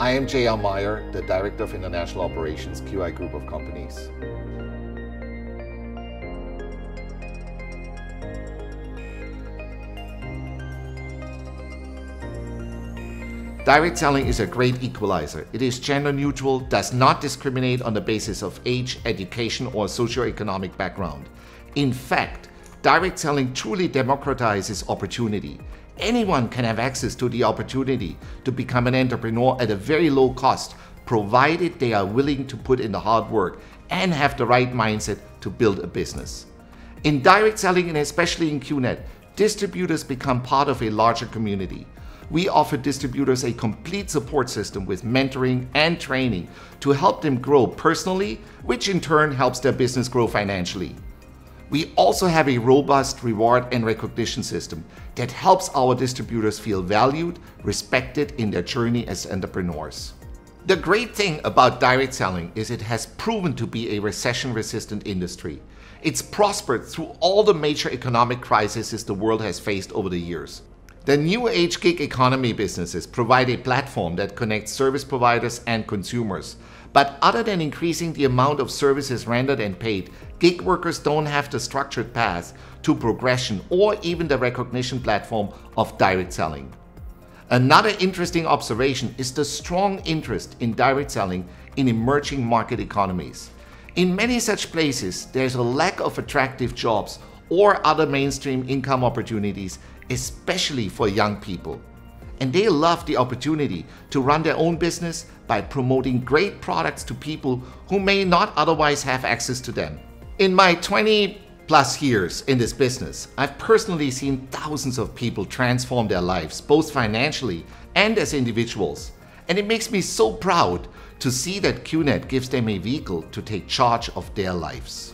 I am J.R. Mayer, the Director of International Operations, QI Group of Companies. Direct selling is a great equalizer. It is gender neutral, does not discriminate on the basis of age, education, or socioeconomic background. In fact, direct selling truly democratizes opportunity. Anyone can have access to the opportunity to become an entrepreneur at a very low cost, provided they are willing to put in the hard work and have the right mindset to build a business. In direct selling and especially in QNet, distributors become part of a larger community we offer distributors a complete support system with mentoring and training to help them grow personally, which in turn helps their business grow financially. We also have a robust reward and recognition system that helps our distributors feel valued, respected in their journey as entrepreneurs. The great thing about direct selling is it has proven to be a recession resistant industry. It's prospered through all the major economic crises the world has faced over the years. The new age gig economy businesses provide a platform that connects service providers and consumers. But other than increasing the amount of services rendered and paid, gig workers don't have the structured path to progression or even the recognition platform of direct selling. Another interesting observation is the strong interest in direct selling in emerging market economies. In many such places, there's a lack of attractive jobs or other mainstream income opportunities especially for young people. And they love the opportunity to run their own business by promoting great products to people who may not otherwise have access to them. In my 20 plus years in this business, I've personally seen thousands of people transform their lives, both financially and as individuals. And it makes me so proud to see that QNet gives them a vehicle to take charge of their lives.